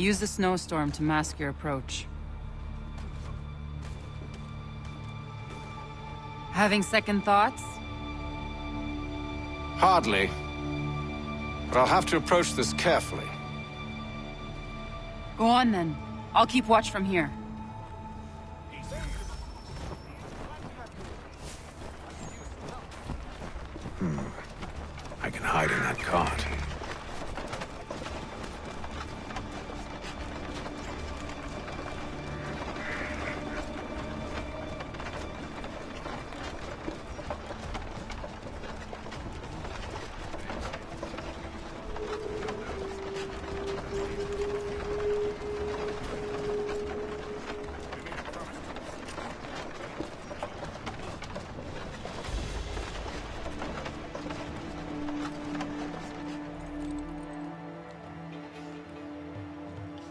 Use the snowstorm to mask your approach. Having second thoughts? Hardly. But I'll have to approach this carefully. Go on then. I'll keep watch from here. Hmm. I can hide in that cart.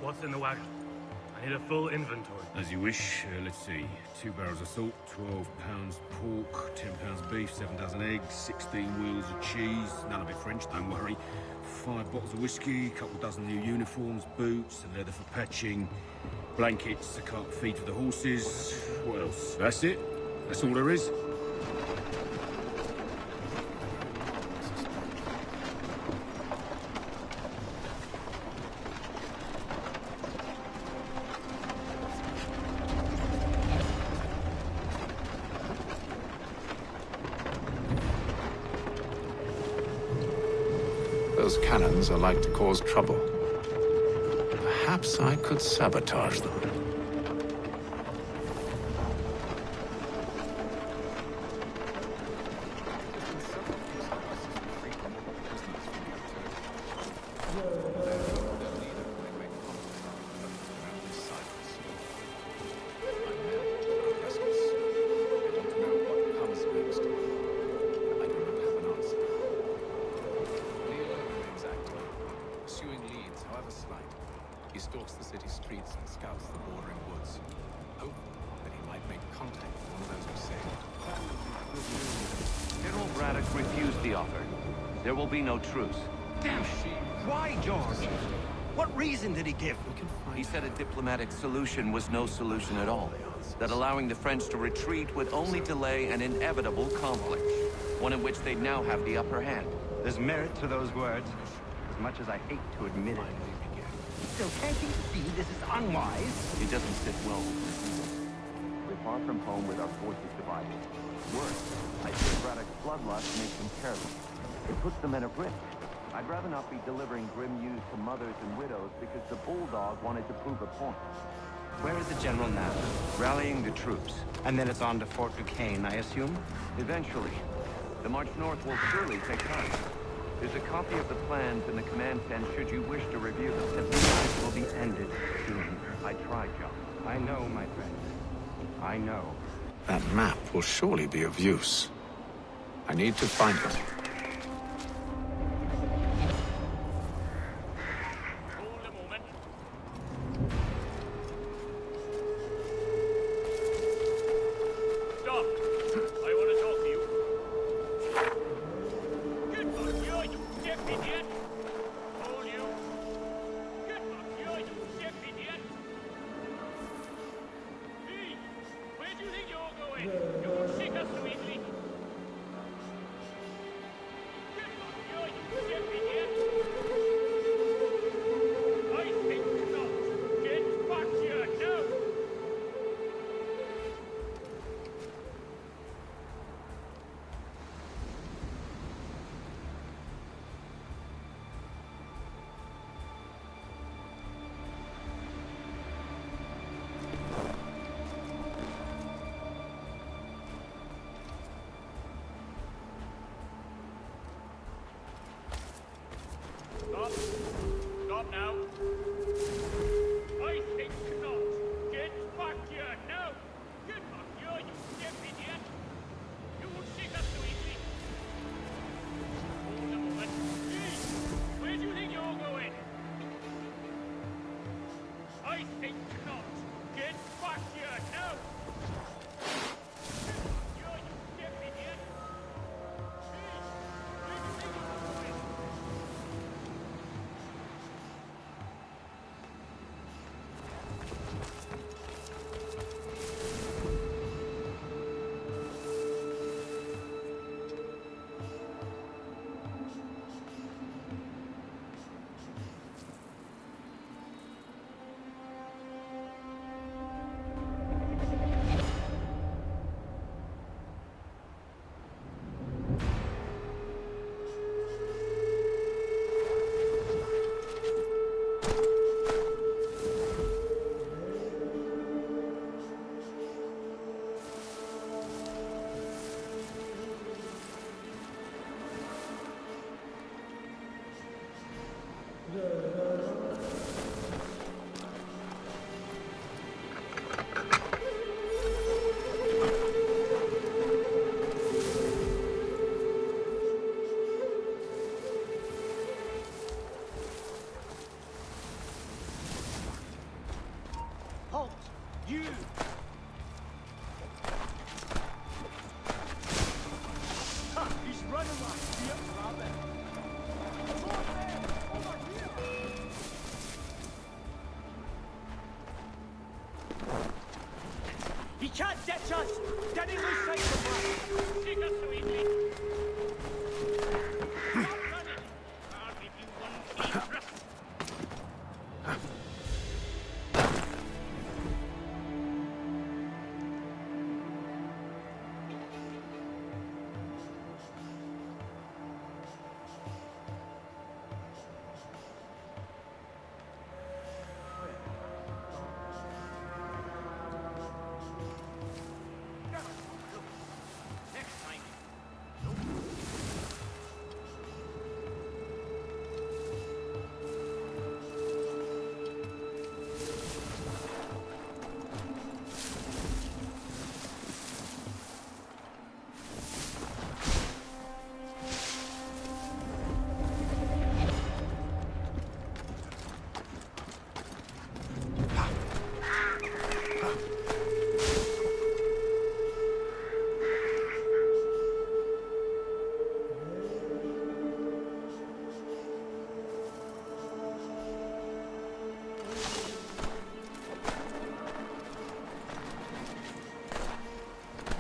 What's in the wagon? I need a full inventory. As you wish. Uh, let's see. Two barrels of salt, 12 pounds pork, 10 pounds beef, 7 dozen eggs, 16 wheels of cheese. None of it French, don't worry. Five bottles of whiskey, a couple dozen new uniforms, boots, and leather for patching, blankets, a cart feed for the horses. What else? That's it. That's all there is. Those cannons are like to cause trouble. Perhaps I could sabotage them. He stalks the city streets and scouts the bordering woods, hoping that he might make contact with one of those who saved. General Braddock refused the offer. There will be no truce. Damn it! Why, George? What reason did he give? He said a diplomatic solution was no solution at all. That allowing the French to retreat would only delay an inevitable conflict. One in which they'd now have the upper hand. There's merit to those words, as much as I hate to admit it. Still, can't you see this is unwise? It doesn't sit well with us. We're far from home with our forces divided. Worse, I fear Braddock's bloodlust makes them careless. It puts them men a risk. I'd rather not be delivering grim news to mothers and widows because the Bulldog wanted to prove a point. Where is the general now? Rallying the troops. And then it's on to Fort Duquesne, I assume? Eventually. The march north will surely take time. There's a copy of the plans in the command tent should you wish to review them. The peace will be ended soon. I tried, John. I know, my friend. I know. That map will surely be of use. I need to find it. Think Stop Halt! You! He can't ditch us! Did he lose sight of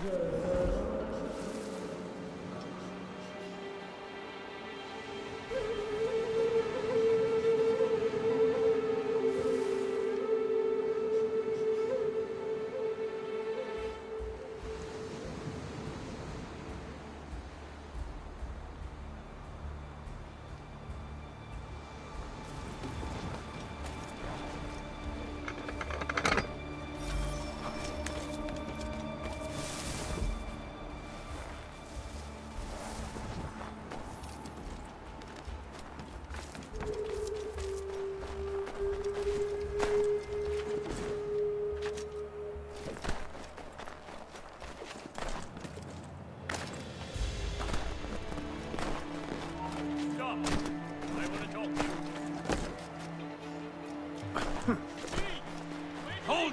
Stop!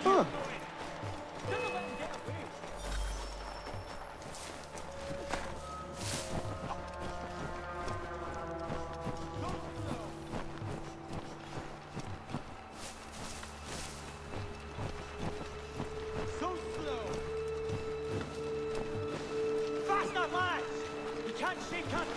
Slow! Faster, can't shake hands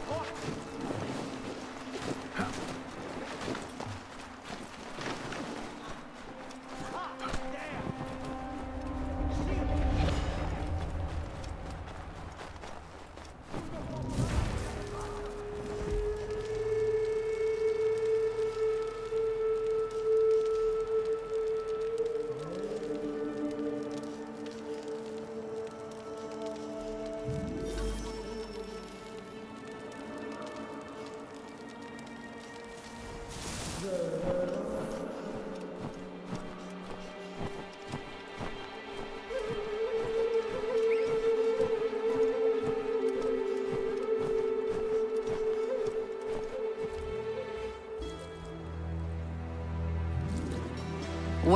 What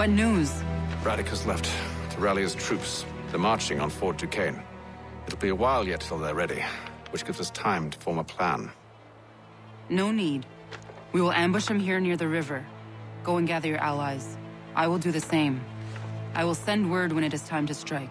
news? Has left to rally his troops. They're marching on Fort Duquesne. It'll be a while yet till they're ready, which gives us time to form a plan. No need. We will ambush them here near the river. Go and gather your allies. I will do the same. I will send word when it is time to strike.